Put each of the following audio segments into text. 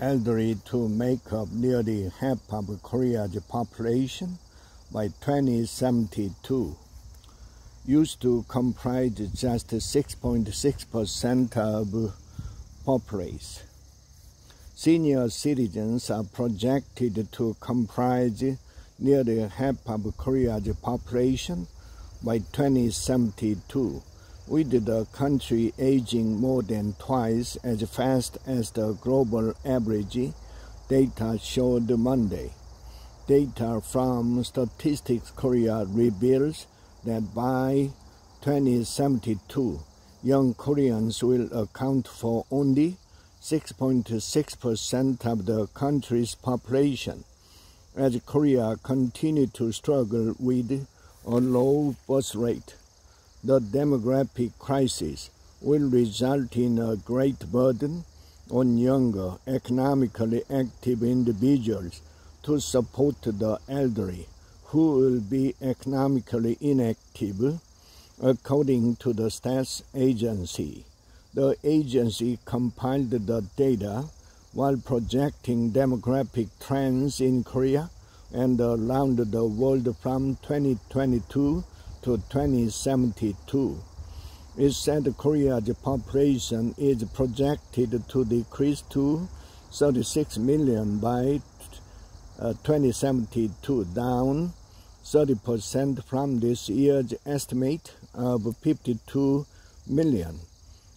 elderly to make up nearly half of Korea's population by 2072 used to comprise just 6.6% of populace. Senior citizens are projected to comprise nearly half of Korea's population by 2072, with the country aging more than twice as fast as the global average, data showed Monday. Data from Statistics Korea reveals that by 2072, young Koreans will account for only 6.6% of the country's population, as Korea continues to struggle with a low birth rate. The demographic crisis will result in a great burden on younger, economically active individuals to support the elderly who will be economically inactive, according to the stats agency. The agency compiled the data while projecting demographic trends in Korea and around the world from 2022 to 2072. It said Korea's population is projected to decrease to 36 million by uh, 2072, down 30% from this year's estimate of 52 million.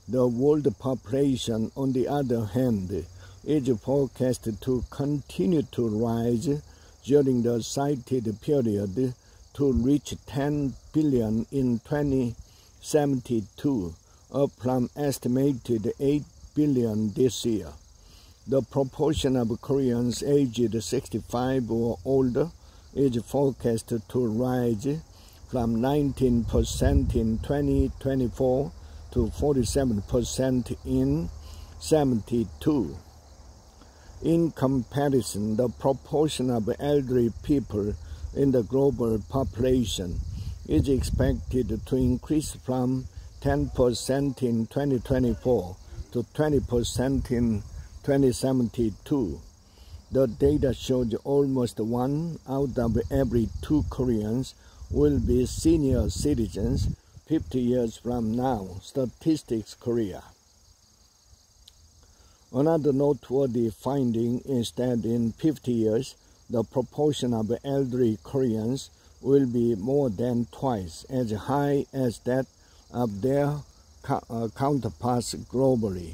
The world population, on the other hand, is forecast to continue to rise during the cited period to reach 10 billion in 2072, up from estimated 8 billion this year the proportion of Koreans aged 65 or older is forecast to rise from 19% in 2024 to 47% in 72. In comparison, the proportion of elderly people in the global population is expected to increase from 10% in 2024 to 20% in 2072, the data shows almost one out of every two Koreans will be senior citizens 50 years from now, Statistics Korea. Another noteworthy finding is that in 50 years, the proportion of elderly Koreans will be more than twice as high as that of their uh, counterparts globally.